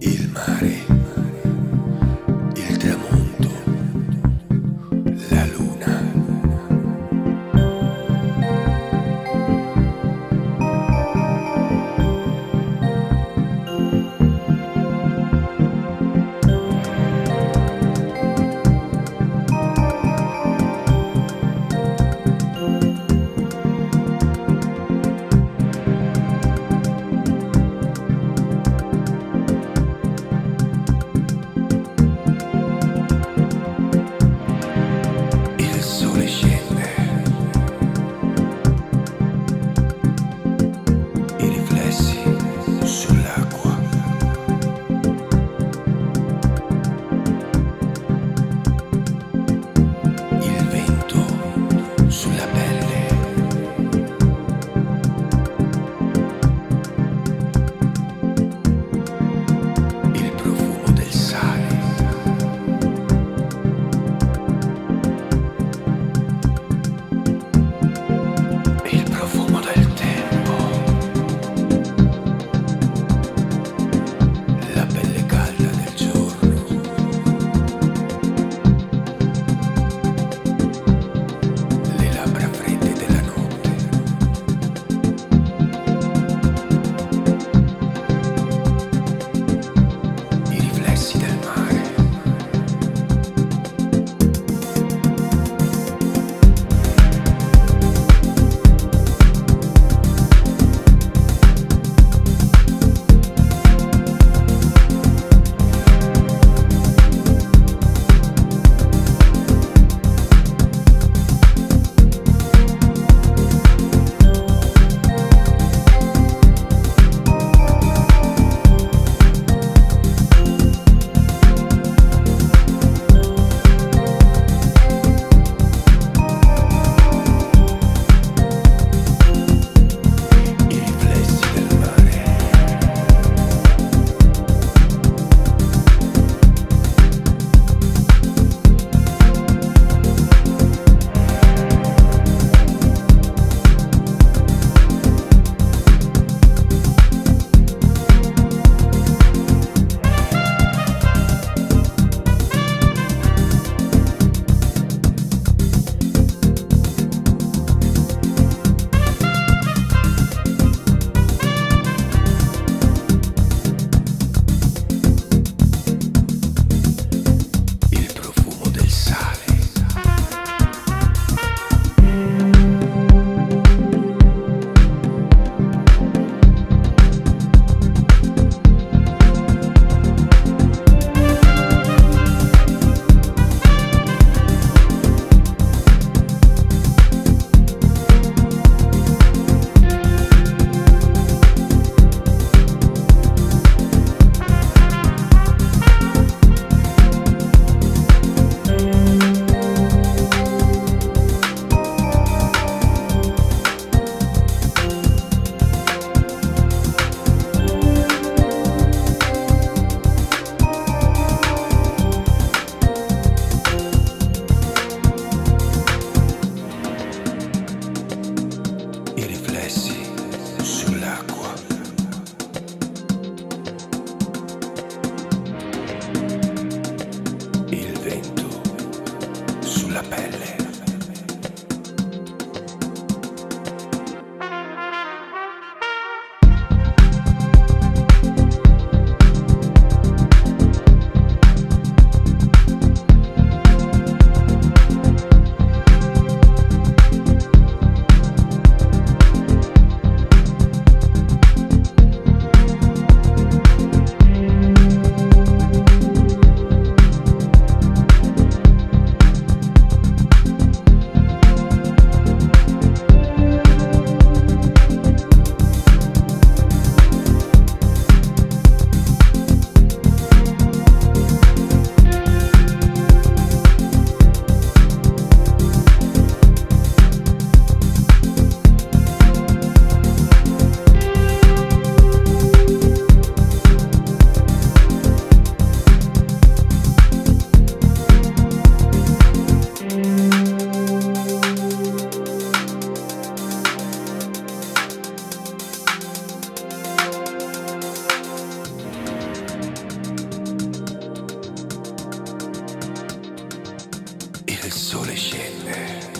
il mare, il sole scende.